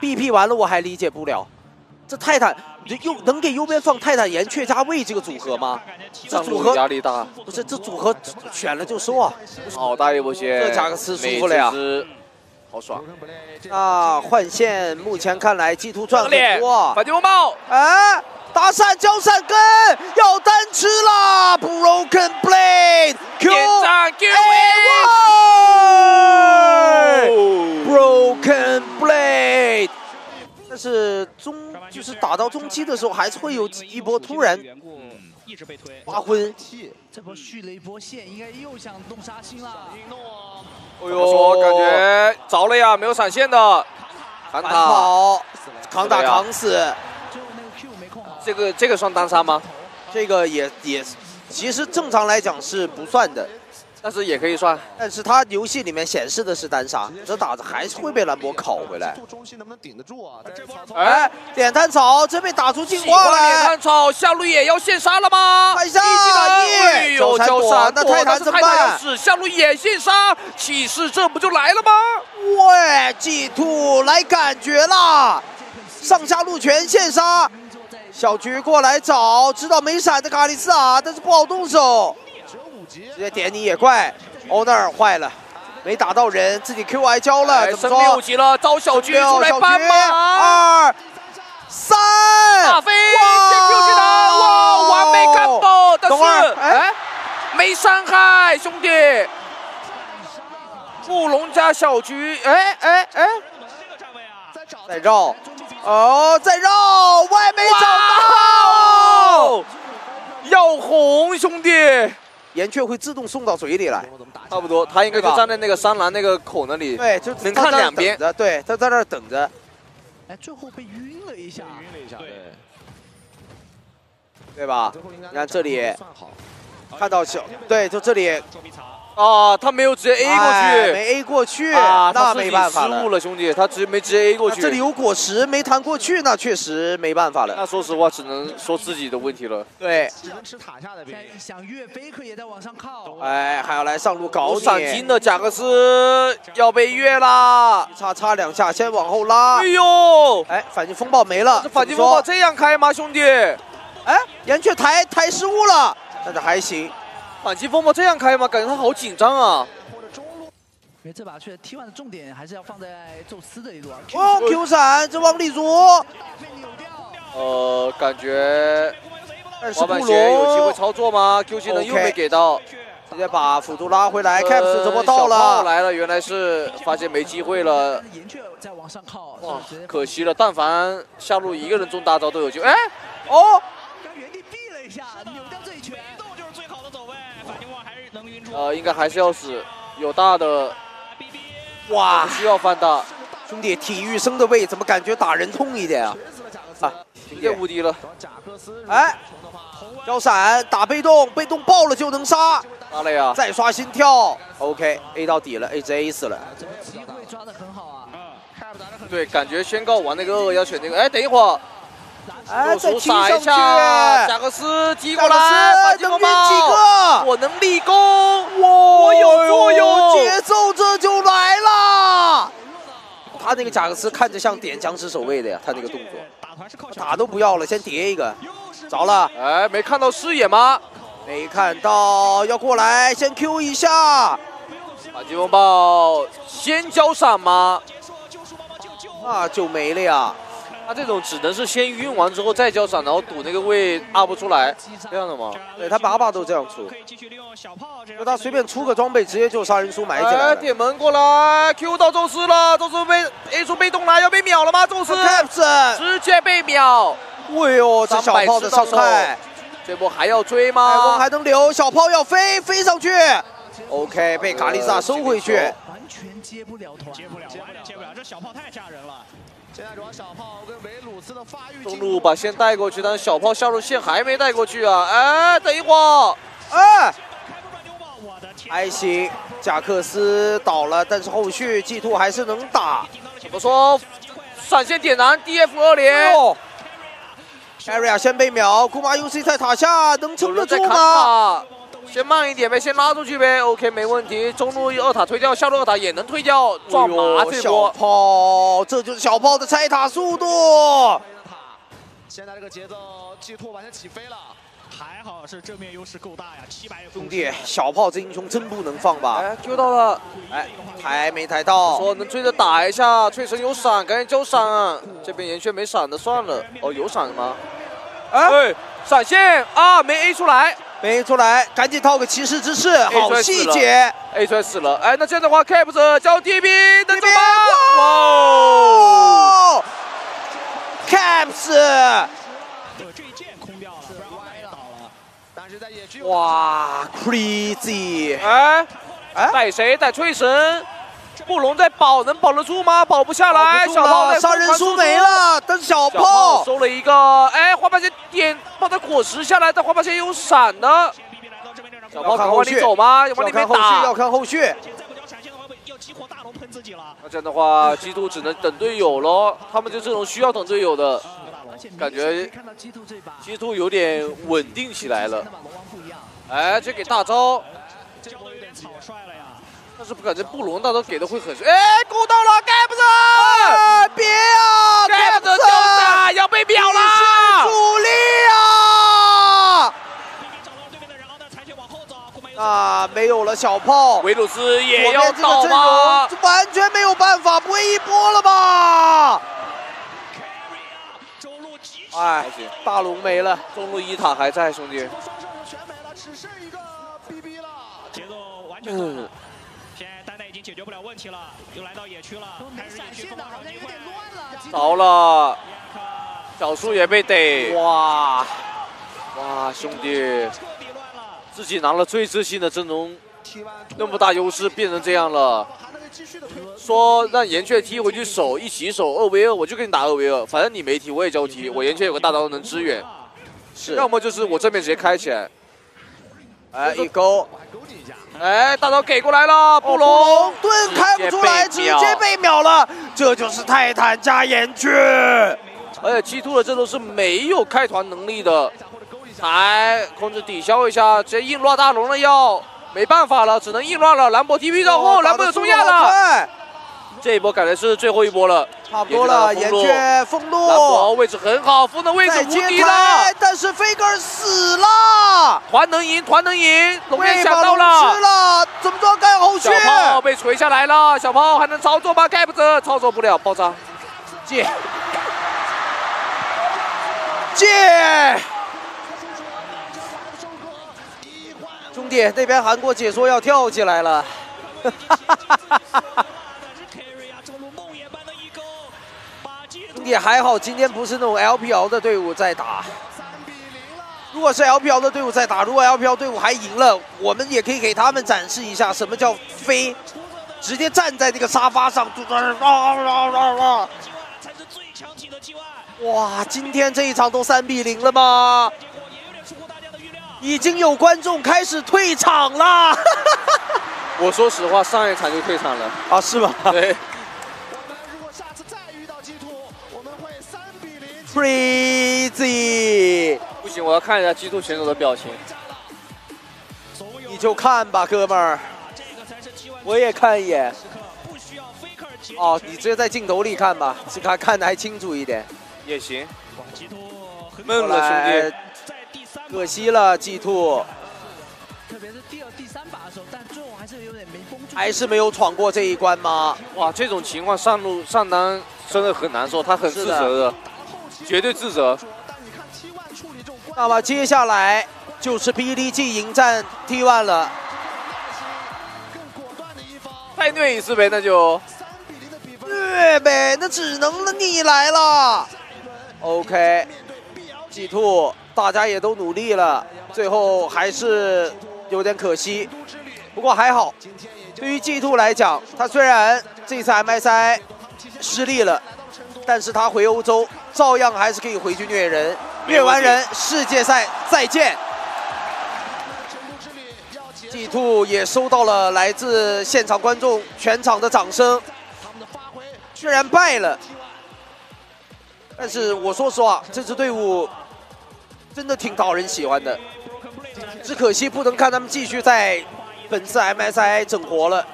BP 完了我还理解不了，这泰坦这右能给右边放泰坦岩雀加位这个组合吗？这组合压力大，不是这组合选了就收啊！好大一波血，这贾克斯舒服了呀，好爽！啊，换线目前看来 G 图赚很多，反击风暴，哎，打闪交闪根要单吃了，Broken Blade，Q 打到中期的时候，还是会有一波突然发昏。这波续了一波线，应该又想动杀心了。哎呦，感觉着了呀，没有闪现的，反跑，扛打扛死。这个这个算单杀吗？这个也也，其实正常来讲是不算的。但是也可以算，但是他游戏里面显示的是单杀，这打着还是会被兰博拷回来。中心能不能顶得住啊？哎，点炭草，这被打出进化了。点炭草，下路也要现杀了吗？快下！哎呦，交闪，那泰坦怎么办？下路也现杀，气势这不就来了吗？喂，G Two 来感觉了，上下路全现杀。小菊过来找，知道没闪的卡莉斯啊，但是不好动手。直接点你也怪，欧纳尔坏了，没打到人，自己 Q 挨交了，升六级了，招小狙出来帮忙，二三，大飞先 Q 技能，哇，完美 combo，但是哎，没伤害，兄弟，布隆加小狙，哎哎哎，再绕，哦，再绕，外没找到，要红，兄弟。岩雀会自动送到嘴里来，差不多，他应该就站在那个山栏那个口那里，对，就能看两边。对，他在那儿等着。哎，最后被晕了一下，晕了一下，对，对吧？你看这里，看到小，对，就这里。啊，他没有直接 A 过去，没 A 过去，那没办法了。失误了，兄弟，他直接没直接 A 过去。这里有果实没弹过去，那确实没办法了。那说实话，只能说自己的问题了。对，只能吃塔下的兵。想越飞克也在往上靠。哎，还要来上路搞闪金的贾克斯要被越啦！差差两下，先往后拉。哎呦，哎，反击风暴没了。这反击风暴这样开吗，兄弟？哎，岩雀抬抬失误了，但是还行。反击风暴这样开吗？感觉他好紧张啊！因为这把确实 T1 的重点还是要放在宙斯的一路。哦，Q 闪，这王立足。呃，感觉滑板鞋有机会操作吗？Q 技能又没给到，直接把辅助拉回来。Caps 怎么到了？来了，原来是发现没机会了。再往上靠，哇，可惜了。但凡下路一个人中大招都有救。哎，哦，刚原地避了一下，扭掉这一拳。呃，应该还是要死，有大的，哇，需要放大，兄弟，体育生的胃怎么感觉打人痛一点啊？啊，直接无敌了，哎，交闪打被动，被动爆了就能杀，杀了呀，再刷心跳，OK，A 到底了，A 直 A 死了，机会抓的很好啊，对，感觉宣告完那个二要选那个，哎，等一会儿。哎，再踢上去！贾克斯踢过来，能晕几个？我能立功，我有作用，节奏这就来了。他那个贾克斯看着像点僵尸守卫的呀，他那个动作，打都不要了，先叠一个，着了。哎，没看到视野吗？没看到，要过来先 Q 一下。反击风暴，先交闪吗？那就没了呀。他这种只能是先晕完之后再交闪，然后堵那个位 up 不出来，这样的吗？对他把把都这样出，就他随便出个装备，直接就杀人书埋起来了。点门过来，Q 到宙斯了，宙斯被 A 出被动了，要被秒了吗？宙斯直接被秒。哎呦，这小炮的伤害，这波还要追吗？海王还能留，小炮要飞，飞上去。OK，被卡丽萨收回去。完全接不了团，接不了，这小炮太吓人了。现在主要小炮跟维鲁斯的发育，中路把线带过去，但是小炮下路线还没带过去啊！哎，等一会儿，哎，还行，贾克斯倒了，但是后续 G Two 还是能打。怎么说？闪现点燃，DF 二连。艾瑞亚先被秒，姑妈 UC 在塔下能撑得住吗？先慢一点呗，先拉出去呗。OK，没问题。中路二塔推掉，下路二塔也能推掉，撞麻这小波。炮，这就是小炮的拆塔速度。现在这个节奏，G Two 完全起飞了。还好是正面优势够大呀，七百。兄弟，小炮这英雄真不能放吧？哎，Q 到了，哎，抬没抬到？说能追着打一下，翠神有闪，赶紧交闪。这边岩轩没闪的算了。哦，有闪吗？哎，闪现啊，没 A 出来，没出来，赶紧套个骑士之势，好细节。A 出来死了，哎，那这样的话，Caps 交 TP 能怎么办？哇！Caps。这一剑空掉了，不然歪倒了。但是在野区，哇，crazy！哎哎，带谁？带吹神。布隆在保，能保得住吗？保不下来。小炮杀人书没了，但是小炮收了一个。哎，花瓣仙点爆的果实下来，但花瓣仙有闪的。小炮敢往里走吗？往里面打。要看后续。要激活大龙喷自己了。那这样的话，基督只能等队友喽。他们就这种需要等队友的感觉。基督有点稳定起来了。哎，这给大招。这波有点草率了呀。但是感觉布隆大招给的会很顺。哎，勾到了，盖不着！别啊，盖不着就是要被秒了。主力啊！啊，没有了小炮，维鲁斯也要倒吗？完全没有办法，不会一波了吧？哎，大龙没了，中路一塔还在，兄弟。全没了，只剩一个 BB 了，节奏完全嗯。解决不了问题了，又来到野区了，没闪现的，好像有点乱了。着了，小树也被逮，哇哇，兄弟，自己拿了最自信的阵容，那么大优势变成这样了。说让岩雀踢回去守，一起守二 v 二，我就跟你打二 v 二，反正你没踢，我也交踢，我岩雀有个大招能支援，是，要么就是我这边直接开起来，哎，一勾。哎，大招给过来了，布隆盾开不出来，直接被秒了。这就是泰坦加岩雀，而且 G two 的这都是没有开团能力的。来控制抵消一下，直接硬乱大龙了，要没办法了，只能硬乱了。兰博 TP 到后，兰博有中亚了。这一波感觉是最后一波了，差不多了。岩雀封路，兰博位置很好，封的位置无敌了。但是飞格尔死了，团能赢，团能赢，龙焰想到了，吃了，怎么着干后续？小炮被锤下来了，小炮还能操作吗？Gap 者操作不了，爆炸，借借。兄弟，那边韩国解说要跳起来了。兄 弟还好，今天不是那种 LPL 的队伍在打。如果是 LPL 的队伍在打，如果 LPL 队伍还赢了，我们也可以给他们展示一下什么叫飞，直接站在那个沙发上，就在那啊啊啊啊！哇，今天这一场都三比零了吗？已经有观众开始退场了。我说实话，上一场就退场了啊？是吗？对。Crazy！不行，我要看一下 G2 选手的表情。你就看吧，哥们儿。我也看一眼。哦，你直接在镜头里看吧，看看的还清楚一点。也行。闷了，兄弟。可惜了，G2。特别是第二、第三把的时候，但最后还是有点没封住。还是没有闯过这一关吗？哇，这种情况上路上单真的很难受，他很自责的。绝对自责。那么接下来就是 BDG 迎战 T1 了。再虐一次呗，那就虐呗，那只能你来了。OK，G Two，大家也都努力了，最后还是有点可惜。不过还好，对于 G Two 来讲，他虽然这次 MSI 失利了，但是他回欧洲。照样还是可以回去虐人，虐完人世界赛再见。G Two 也收到了来自现场观众全场的掌声。虽然败了，但是我说实话，这支队伍真的挺讨人喜欢的。只可惜不能看他们继续在本次 MSI 整活了。